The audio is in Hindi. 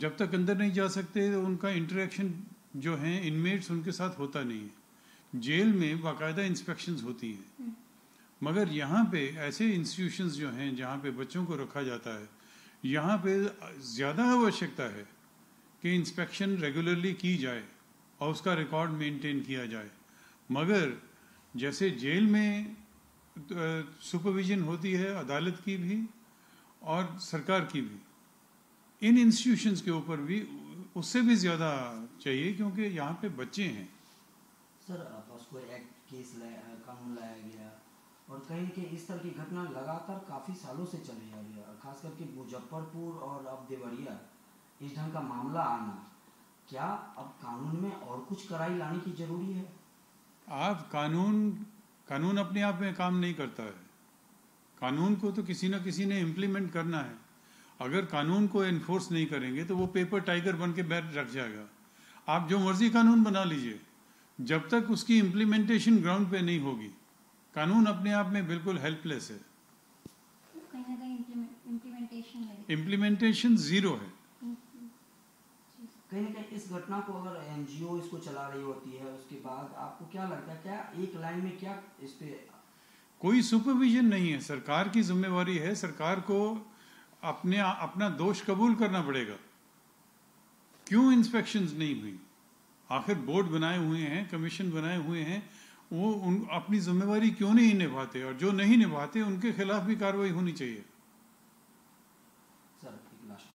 जब तक अंदर नहीं जा सकते तो उनका इंटरेक्शन जो है इनमेट्स उनके साथ होता नहीं है। जेल में बाकायदा इंस्पेक्शन होती हैं। मगर यहाँ पे ऐसे इंस्टीट्यूशंस जो हैं, जहाँ पे बच्चों को रखा जाता है, यहाँ पे ज़्यादा आवश्यकता है कि इंस्पेक्शन रेगुलरली की जाए और उसका रिकॉर्ड मेंटेन किया जाए। मगर जैसे जेल में सुपरविजन होती है, अदालत की भी और सरकार की भी इन इंस्टीट्यूशंस के ऊपर भी उससे भी ज़्यादा चाहिए क्योंकि यहाँ पे बच्चे हैं। सर उसको एक्ट केस लाया कानून लाया गया और कहीं कि इस तरह की घटना लगातार काफ़ी सालों से चली आ रही है खास करके मुजफ्फरपुर और अब देवरिया इस ढंग का मामला आना क्या अब कानून में और कुछ कराई लाने की ज़रूरी है? आप कानून कानून अपने आप में काम नहीं करता है। कानून को तो किसी न किसी ने इम्प्लीमेंट करना है। अगर कानून को इन्फोर्स नहीं करेंगे तो वो पेपर टाइगर बन के बैठ रख जाएगा। आप जो मर्ज़ी कानून बना लीजिए। जब तक उसकी इम्प्लीमेंटेशन ग्राउंड पे नहीं होगी कानून अपने आप में बिल्कुल हेल्पलेस है। इम्प्लीमेंटेशन ज़ीरो है। कहीं ना कहीं इस घटना को अगर एनजीओ इसको चला रही होती है उसके बाद आपको क्या लगता है क्या एक लाइन में क्या इस पे कोई सुपरविजन नहीं है। सरकार की जिम्मेवारी है। सरकार को अपने अपना दोष कबूल करना पड़ेगा। क्यों इंस्पेक्शन नहीं हुई? आखिर बोर्ड बनाए हुए हैं कमीशन बनाए हुए हैं, वो उन, अपनी जिम्मेवारी क्यों नहीं निभाते? और जो नहीं निभाते, उनके खिलाफ भी कार्रवाई होनी चाहिए।